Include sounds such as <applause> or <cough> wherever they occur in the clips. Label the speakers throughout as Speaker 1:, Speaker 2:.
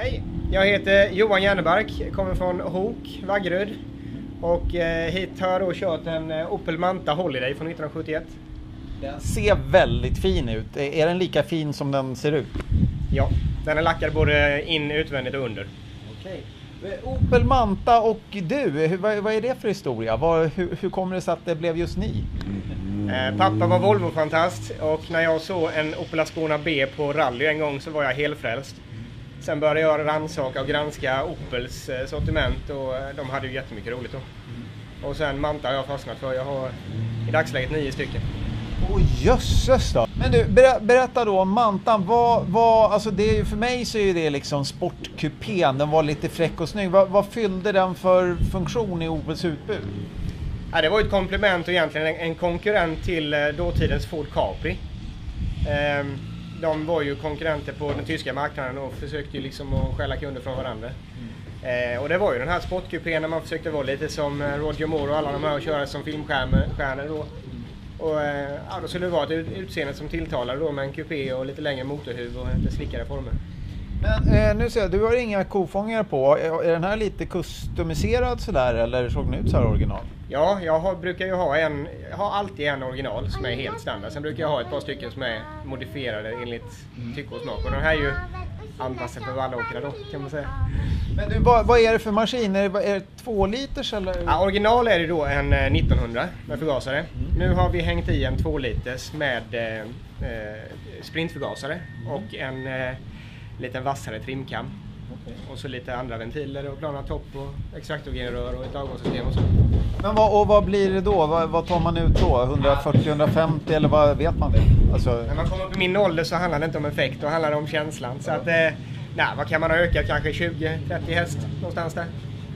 Speaker 1: Hej, jag heter Johan Järnebark, kommer från Hok, Vaggeryd. Och eh, hit har jag då kört en eh, Opel Manta Holiday från 1971.
Speaker 2: Den ser väldigt fin ut. Är den lika fin som den ser ut?
Speaker 1: Ja, den är lackad både in, utvändigt och under.
Speaker 2: Okej. Opel Manta och du, hur, vad, vad är det för historia? Hur, hur kommer det sig att det blev just ni?
Speaker 1: Eh, pappa var Volvo-fantast och när jag såg en Opel Ascona B på rally en gång så var jag helfrälst. Sen började jag rannsaka och granska Opels eh, sortiment och eh, de hade ju jättemycket roligt då. Och sen Manta har jag fastnat för. Jag har i dagsläget nio stycken.
Speaker 2: Åh jösses då! Men du, ber, berätta då om Mantan. Vad, vad, alltså det för mig så är det liksom sportkupén. Den var lite fräck och snygg. Vad, vad fyllde den för funktion i Opels utbud?
Speaker 1: Ja, det var ett komplement och egentligen en, en konkurrent till eh, dåtidens Ford Capri. Ehm, de var ju konkurrenter på den tyska marknaden och försökte ju liksom att stjäla kunder från varandra. Eh, och det var ju den här sportkupén när man försökte vara lite som eh, Roger Moore och alla de här och köra som filmstjärnor då. Och eh, ja, då skulle det vara ett ut- utseende som tilltalade då med en kupé och lite längre motorhuv och lite slickade former.
Speaker 2: Men eh, nu ser jag, du har inga kofångare på. Är, är den här lite customiserad sådär eller såg den ut så här original?
Speaker 1: Ja, jag har, brukar ju ha en, jag har alltid en original som är helt standard. Sen brukar jag ha ett par stycken som är modifierade enligt tycke och smak. Och den här är ju anpassad för vallåkare då kan man säga.
Speaker 2: Men du, vad, vad är det för maskin? Är det, är det två liters eller?
Speaker 1: Ja, original är det då en eh, 1900 med förgasare. Nu har vi hängt i en 2 liters med eh, eh, sprintförgasare och en eh, liten vassare trimkam. Och så lite andra ventiler och plana topp och extraktorgenrör och ett avgassystem och så.
Speaker 2: Men vad, och vad blir det då? Vad, vad tar man ut då? 140-150 eller vad vet man det? Alltså,
Speaker 1: När man kommer upp i min ålder så handlar det inte om effekt, då handlar det om känslan. Så att, eh, nej, vad kan man ha ökat? Kanske 20-30 häst någonstans där.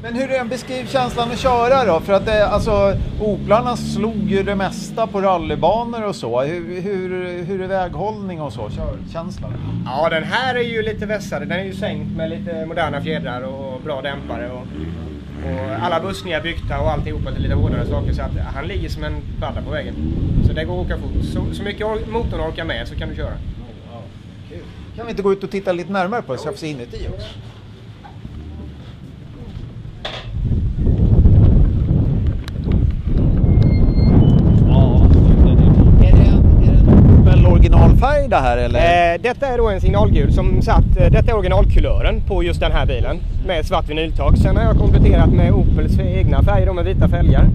Speaker 2: Men hur är beskriv känslan att köra då? För att det, alltså, Oplarna slog ju det mesta på rallybanor och så. Hur, hur, hur är väghållning och så? Körkänslan?
Speaker 1: Ja, den här är ju lite vässare. Den är ju sänkt med lite moderna fjädrar och bra dämpare. Och, och alla bussningar byggda och alltihopa till lite hårdare saker. Så att han ligger som en padda på vägen. Så det går att åka fort. Så, så mycket or- motorn orkar med så kan du köra.
Speaker 2: Kan vi inte gå ut och titta lite närmare på det så jag får se inuti också? Ja, är det en, är det en Opel det här eller?
Speaker 1: Eh, detta är då en signalgul som satt, eh, detta är originalkulören på just den här bilen med svart vinyltak. Sen har jag kompletterat med Opels egna färger då med vita fälgar.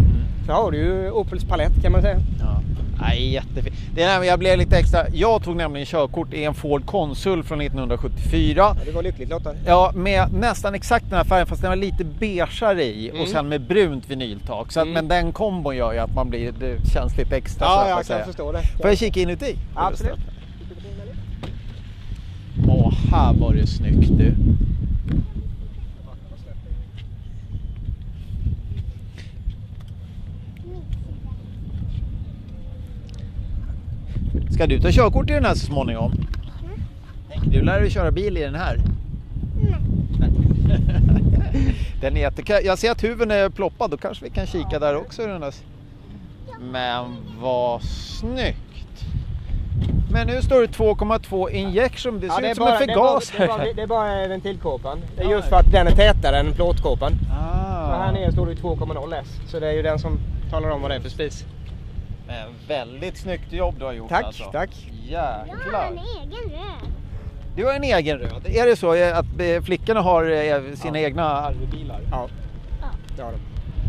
Speaker 1: Så har du ju Opels palett kan man säga.
Speaker 2: Ja. Nej, jättefint. Det är, jag blev lite extra. Jag tog nämligen körkort i en Ford Consul från 1974.
Speaker 1: Ja, du var lyckligt lottad.
Speaker 2: Ja, med nästan exakt den här färgen fast den var lite beigeare i och
Speaker 1: Mm.
Speaker 2: sen med brunt vinyltak. Så att,
Speaker 1: Mm.
Speaker 2: Men den kombon gör ju att man blir, det känns lite extra. så
Speaker 1: Ja,
Speaker 2: att
Speaker 1: jag
Speaker 2: säga.
Speaker 1: kan förstå det.
Speaker 2: Får jag kika inuti?
Speaker 1: Absolut.
Speaker 2: Här var det snyggt du. Ska du ta körkort i den här så småningom? Tänker du lära dig köra bil i den här? Nej. <laughs> den är jättekul. Jag ser att huven är ploppad, då kanske vi kan kika där också. Den. Men vad snyggt! Men nu står det 2,2 injection. Det ser ut som en
Speaker 1: det, är bara, det, är bara,
Speaker 2: förgasare.
Speaker 1: det är bara ventilkåpan. Det är
Speaker 2: Ja,
Speaker 1: just
Speaker 2: ja.
Speaker 1: för att den är tätare än plåtkåpan. Och här
Speaker 2: Ah,
Speaker 1: nere står det ju 2,0 S. Så det är ju den som talar om vad det är för spis.
Speaker 2: men väldigt snyggt jobb du har gjort
Speaker 1: Tack,
Speaker 2: alltså.
Speaker 1: tack.
Speaker 3: Jag har en
Speaker 2: Jäklar.
Speaker 3: egen röd.
Speaker 2: Du har en egen röd. Är det så att eh, flickorna har eh, sina egna Harvey-bilar?
Speaker 1: Ja,
Speaker 3: Ja.
Speaker 1: det har de.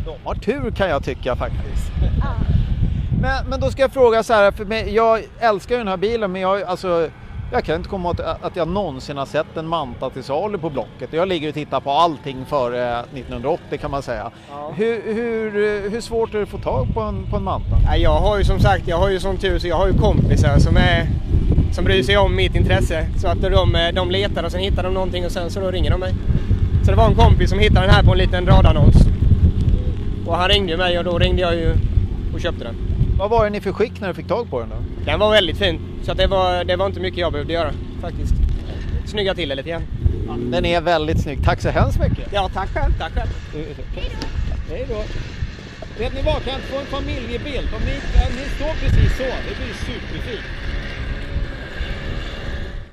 Speaker 2: De har tur kan jag tycka faktiskt.
Speaker 3: Ja.
Speaker 2: Men, men då ska jag fråga så här, för mig, jag älskar ju den här bilen men jag, alltså, jag kan inte komma åt att jag någonsin har sett en Manta till salu på Blocket. Jag ligger och tittar på allting före 1980 kan man säga.
Speaker 1: Ja.
Speaker 2: Hur, hur, hur svårt är det att få tag på en, på en Manta?
Speaker 1: Jag har ju som sagt, jag har ju sån tur så jag har ju kompisar som är som bryr sig om mitt intresse. Så att de, de letar och sen hittar de någonting och sen så då ringer de mig. Så det var en kompis som hittade den här på en liten radannons. Och han ringde mig och då ringde jag ju och köpte den.
Speaker 2: Vad var den i för skick när du fick tag på den då?
Speaker 1: Den var väldigt fin. Så att det, var, det var inte mycket jag behövde göra faktiskt. Snygga till det lite grann.
Speaker 2: Den är väldigt snygg. Tack så hemskt mycket.
Speaker 1: Ja, tack själv. Tack själv.
Speaker 4: Hej då. Vet ni vad, kan jag få en familjebild? Om ni, ni står precis så, det blir superfint.